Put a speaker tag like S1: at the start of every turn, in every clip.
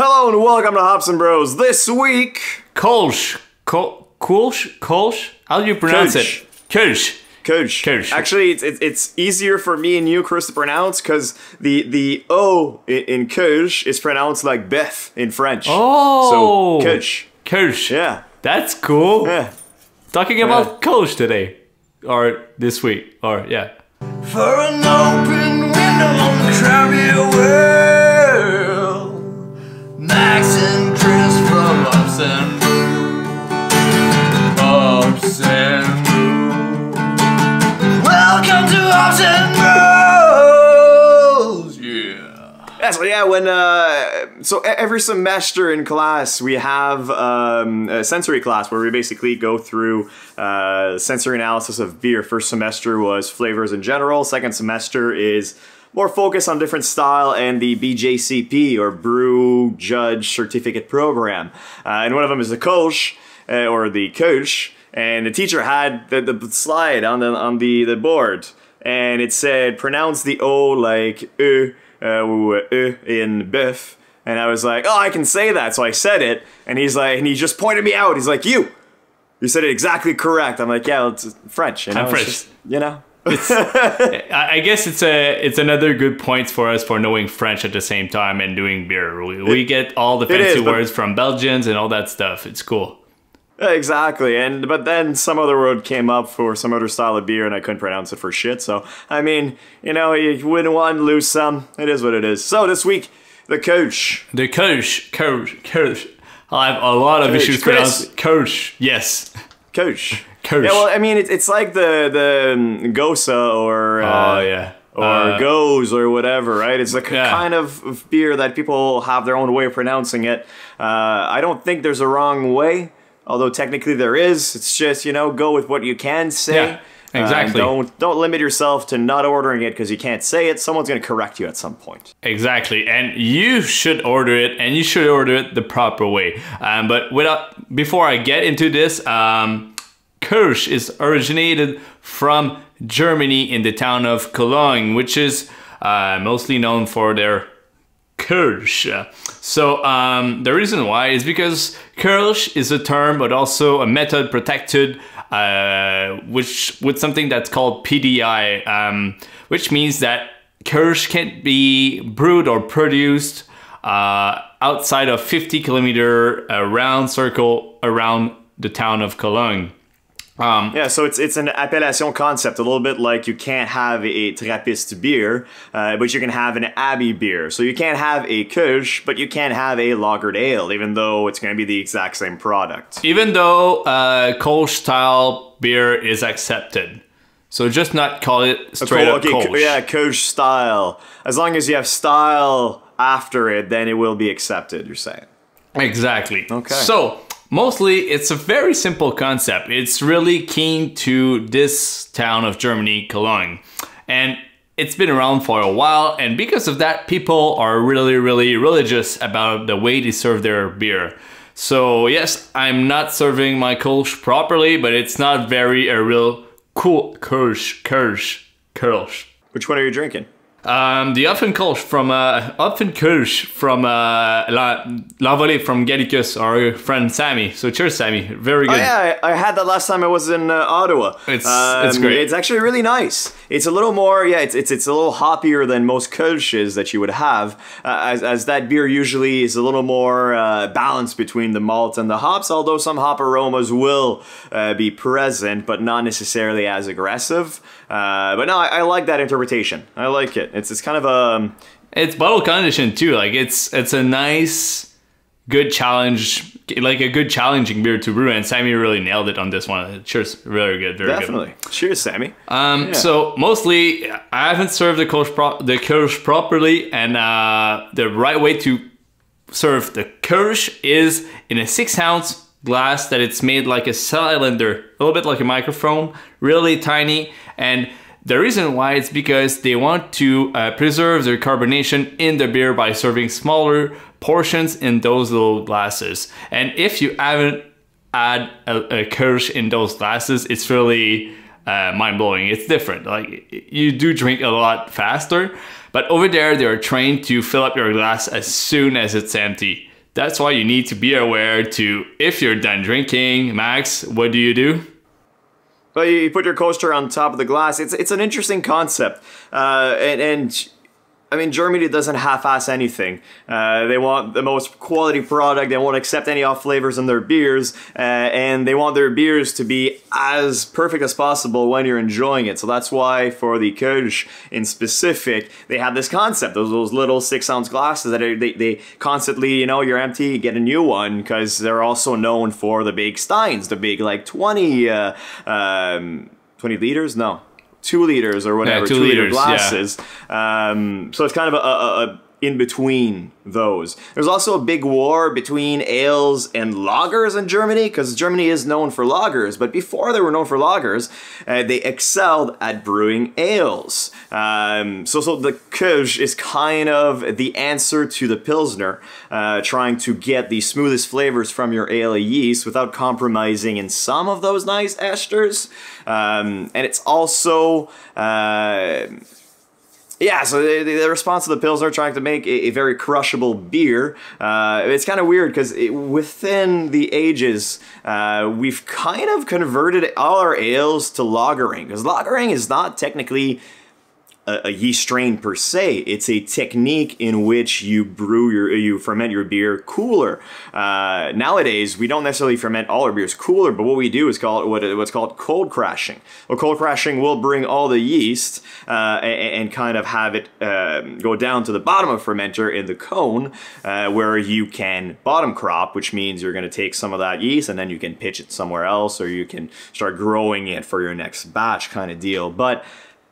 S1: Hello and welcome to Hops and Bros. This week,
S2: Kolsch. Kol- Kolsch? Kolsch? How do you pronounce
S1: Kolsch.
S2: it? Kolsch.
S1: Coach.
S2: Coach.
S1: Actually, it's, it's it's easier for me and you, Chris, to pronounce because the the O in, in Coach is pronounced like Beth in French.
S2: Oh.
S1: So Coach.
S2: Kolsch.
S1: Yeah.
S2: That's cool.
S1: Yeah.
S2: Talking about Kolsch today. Or this week. Or, yeah.
S3: For an open window on the crowded world. Max and Chris from Hops and Hops and Welcome to Hops and Bros. Yeah.
S1: Yeah, so yeah, when uh, so every semester in class we have um, a sensory class where we basically go through uh, sensory analysis of beer. First semester was flavors in general. Second semester is more focus on different style and the BJCP or Brew Judge Certificate Program. Uh, and one of them is the Kolsch uh, or the Kolsch, and the teacher had the, the slide on the on the, the board, and it said pronounce the O like ö uh, uh, in Biff. And I was like, oh, I can say that. So I said it. And he's like, and he just pointed me out. He's like, you, you said it exactly correct. I'm like, yeah, well, it's French.
S2: I'm French.
S1: just- you know?
S2: I I guess it's a it's another good point for us for knowing French at the same time and doing beer. We, we get all the fancy
S1: is,
S2: words from Belgians and all that stuff. It's cool.
S1: exactly. And but then some other word came up for some other style of beer, and I couldn't pronounce it for shit. So I mean, you know, you win one, lose some. It is what it is. So this week, the coach.
S2: The coach, coach, coach. I have a lot of
S1: Kolsch.
S2: issues pronouncing Kolsch. Yes.
S1: Coach.
S2: Coach.
S1: Yeah, well, I mean, it, it's like the the um, Gose or uh,
S2: Oh, yeah.
S1: or
S2: Uh,
S1: goes or whatever, right? It's like a
S2: Yeah.
S1: kind of beer that people have their own way of pronouncing it. Uh, I don't think there's a wrong way, although technically there is. It's just you know go with what you can say.
S2: Yeah,
S1: Uh,
S2: exactly.
S1: don't don't limit yourself to not ordering it because you can't say it. Someone's gonna correct you at some point.
S2: Exactly, and you should order it, and you should order it the proper way. Um, but without, before I get into this, um, Kölsch is originated from Germany in the town of Cologne, which is uh, mostly known for their Kölsch. So um, the reason why is because Kölsch is a term, but also a method protected, uh, which with something that's called PDI, um, which means that Kölsch can't be brewed or produced uh, outside of 50 kilometer uh, round circle around the town of Cologne. Um,
S1: Yeah, so it's it's an appellation concept, a little bit like you can't have a Trappist beer, uh, but you can have an Abbey beer. So you can't have a Kölsch, but you can have a lagered ale, even though it's going to be the exact same product.
S2: even though uh, Kolsch style beer is accepted. So just not call it straight
S1: Cool,
S2: up
S1: okay,
S2: Kolsch.
S1: yeah, Kölsch style. As long as you have style after it, then it will be accepted. You're saying?
S2: Exactly.
S1: Okay.
S2: So mostly it's a very simple concept. It's really keen to this town of Germany, Cologne. And it's been around for a while, and because of that, people are really, really religious about the way they serve their beer. So yes, I'm not serving my Kolsch properly, but it's not very a real cool Kölsch, Kölsch, Kölsch.
S1: Which one are you drinking?
S2: Um, the Affenkirsch from uh, Affenkirsch from uh, La L'Envolée from Gallicus, our friend Sammy. So cheers, Sammy. Very good.
S1: Oh
S2: good.
S1: yeah, I, I had that last time I was in uh, Ottawa. Um,
S2: It's- it's great.
S1: It's actually really nice. It's a little more, yeah. It's it's, it's a little hoppier than most Kölsches that you would have, uh, as as that beer usually is a little more uh, balanced between the malt and the hops. Although some hop aromas will uh, be present, but not necessarily as aggressive. Uh, but no, I, I like that interpretation. I like it. It's it's kind of a
S2: It's bottle conditioned too. Like it's it's a nice, good challenge, like a good challenging beer to brew. And Sammy really nailed it on this one. Cheers. Very good. Very good.
S1: definitely. Cheers, Sammy.
S2: Um,
S1: Yeah.
S2: So mostly, I haven't served the Kölsch, pro- the Kölsch properly, and uh, the right way to serve the Kölsch is in a six ounce glass that it's made like a cylinder, a little bit like a microphone, really tiny. And the reason why is because they want to uh, preserve their carbonation in the beer by serving smaller portions in those little glasses. And if you haven't add a, a Kölsch in those glasses, it's really uh, mind blowing. It's different. Like you do drink a lot faster, but over there they are trained to fill up your glass as soon as it's empty. That's why you need to be aware to if you're done drinking, Max, what do you do?
S1: Well, you put your coaster on top of the glass. It's it's an interesting concept, uh, and and I mean, Germany doesn't half-ass anything. Uh, they want the most quality product. They won't accept any off flavors in their beers, uh, and they want their beers to be as perfect as possible when you're enjoying it. So that's why for the Kölsch in specific, they have this concept. Those those little six-ounce glasses that are, they they constantly, you know, you're empty, you get a new one because they're also known for the big steins, the big like 20, uh, um, 20 liters. No, two liters or whatever,
S2: two
S1: two, liter
S2: liters, yeah.
S1: glasses. Um, so it's kind of a, a, a in between those. There's also a big war between ales and lagers in Germany because Germany is known for lagers, but before they were known for lagers, uh, they excelled at brewing ales. Um, so, so the Kölsch is kind of the answer to the Pilsner, uh, trying to get the smoothest flavors from your ale yeast without compromising in some of those nice esters. Um, and it's also uh, yeah, so the, the response to the Pilsner trying to make a, a very crushable beer. Uh, it's kind of weird because within the ages, uh, we've kind of converted all our ales to lagering because lagering is not technically a, yeast strain per se. It's a technique in which you brew your, you ferment your beer cooler. Uh, nowadays, we don't necessarily ferment all our beers cooler, but what we do is call it what, what's called cold crashing. Well, cold crashing will bring all the yeast uh, and, and, kind of have it um, go down to the bottom of fermenter in the cone, uh, where you can bottom crop, which means you're going to take some of that yeast and then you can pitch it somewhere else, or you can start growing it for your next batch, kind of deal. But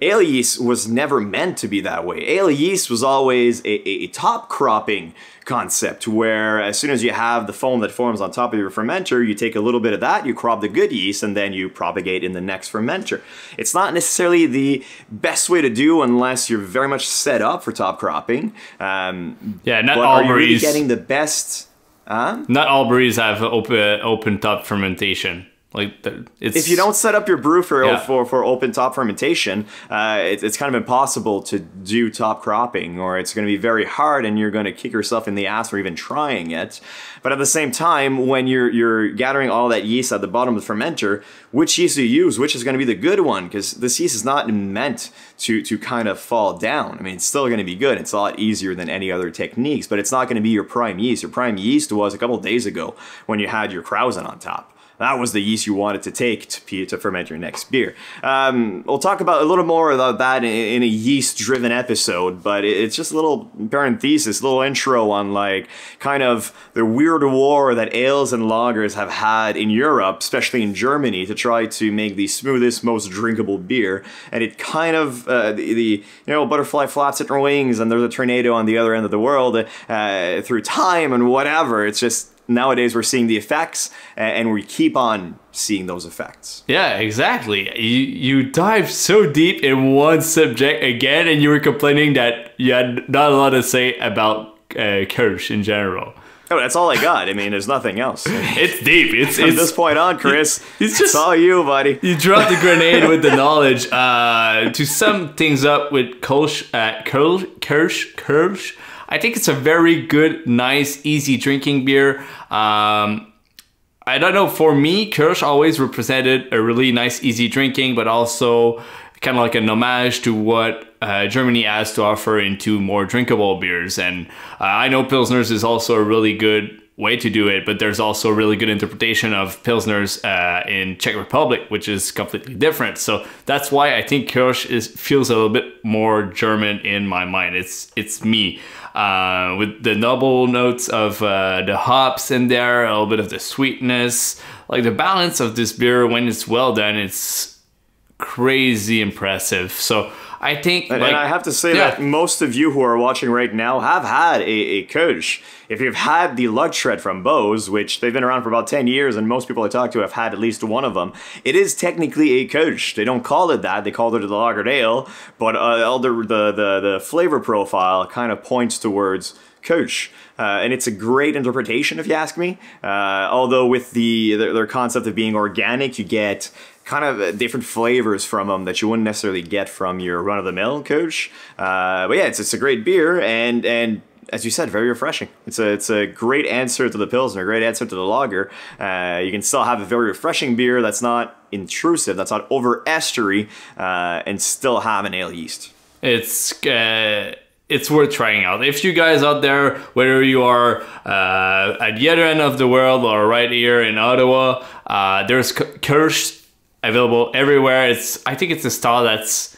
S1: Ale yeast was never meant to be that way. Ale yeast was always a, a, top cropping concept where as soon as you have the foam that forms on top of your fermenter, you take a little bit of that, you crop the good yeast, and then you propagate in the next fermenter. It's not necessarily the best way to do unless you're very much set up for top cropping. Um,
S2: yeah, not all
S1: are you really getting the best? Huh?
S2: Not all breweries have open open top fermentation. Like it's
S1: if you don't set up your brew for
S2: Yeah.
S1: for, for open top fermentation, uh, it, it's kind of impossible to do top cropping, or it's going to be very hard, and you're going to kick yourself in the ass for even trying it. But at the same time, when you're you're gathering all that yeast at the bottom of the fermenter, which yeast do you use? Which is going to be the good one? Because this yeast is not meant to to kind of fall down. I mean, it's still going to be good. It's a lot easier than any other techniques, but it's not going to be your prime yeast. Your prime yeast was a couple days ago when you had your Krausen on top. That was the yeast you wanted to take to, to ferment your next beer. Um, we'll talk about a little more about that in, in a yeast-driven episode, but it's just a little parenthesis, a little intro on like kind of the weird war that ales and lagers have had in Europe, especially in Germany, to try to make the smoothest, most drinkable beer. And it kind of uh, the, the you know butterfly flaps its wings, and there's a tornado on the other end of the world uh, through time and whatever. It's just nowadays we're seeing the effects and we keep on seeing those effects
S2: Yeah, exactly. You you dive so deep in one subject again, and you were complaining that you had not a lot to say about uh, Kölsch in general.
S1: oh that's all i got i mean there's nothing else
S2: It's deep. It's
S1: this
S2: it's
S1: point on chris
S2: it's
S1: it's
S2: just-
S1: all you buddy
S2: you dropped the grenade with the knowledge. Uh, to sum things up with Kolsch, uh, Kölsch, Kölsch, Kölsch, I think it's a very good, nice, easy drinking beer. Um, I don't know. For me, Kölsch always represented a really nice, easy drinking, but also kind of like an homage to what uh, Germany has to offer into more drinkable beers. And uh, I know Pilsners is also a really good way to do it, but there's also a really good interpretation of Pilsners uh, in Czech Republic, which is completely different. So that's why I think Kölsch is feels a little bit more German in my mind. It's it's me. Uh, with the noble notes of uh, the hops in there, a little bit of the sweetness, like the balance of this beer when it's well done, it's crazy impressive. So I think,
S1: and,
S2: like,
S1: and I have to say
S2: yeah.
S1: that most of you who are watching right now have had a, a Kölsch. If you've had the Lug-Tread from Beau's, which they've been around for about 10 years, and most people I talk to have had at least one of them, it is technically a coach. They don't call it that, they call it the Lager Ale, but uh, all the, the, the, the flavor profile kind of points towards Kölsch. Uh, and it's a great interpretation, if you ask me. Uh, although with the their, concept of being organic, you get kind of uh, different flavors from them that you wouldn't necessarily get from your run of the mill coach. Uh, but yeah, it's, it's a great beer and and as you said, very refreshing. It's a it's a great answer to the pilsner, a great answer to the lager. Uh, you can still have a very refreshing beer that's not intrusive, that's not over estery, uh, and still have an ale yeast.
S2: It's uh, it's worth trying out. If you guys out there, whether you are uh, at the other end of the world or right here in Ottawa, uh, there's Kölsch available everywhere. It's I think it's a style that's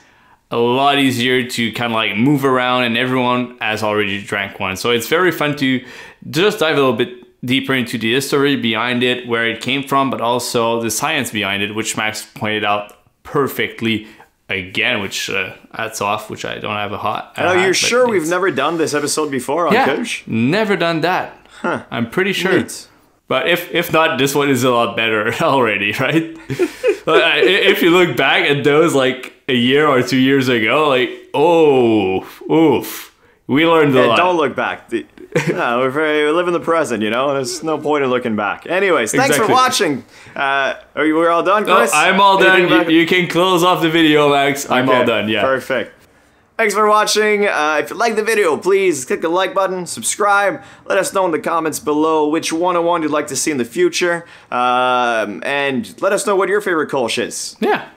S2: a lot easier to kind of like move around, and everyone has already drank one. So it's very fun to just dive a little bit deeper into the history behind it, where it came from, but also the science behind it, which Max pointed out perfectly again, which uh, hats off, which I don't have a hot.
S1: I know you're sure we've never done this episode before on
S2: yeah,
S1: Coach?
S2: never done that. Huh. I'm pretty sure.
S1: Neat.
S2: But if if not, this one is a lot better already, right? I- if you look back at those like a year or two years ago, like oh, oof, we learned a
S1: Yeah,
S2: lot.
S1: don't look back. The- no, we're very, we live in the present, you know. There's no point in looking back. Anyways, thanks for watching. Uh, are you we're all done,
S2: Oh,
S1: Chris?
S2: I'm all done. You, you can close off the video, Max. I'm all done. Yeah.
S1: Perfect. Thanks for watching. Uh, if you like the video, please click the like button, subscribe. Let us know in the comments below which 101 you'd like to see in the future. Um, and let us know what your favorite Kolsch is.
S2: Yeah.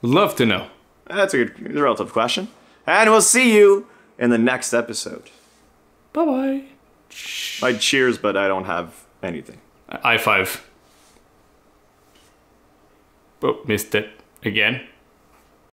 S2: Love to know.
S1: That's a good, relative question. And we'll see you in the next episode.
S2: Bye bye.
S1: I cheers, but I don't have anything.
S2: I five. Oh, missed it again.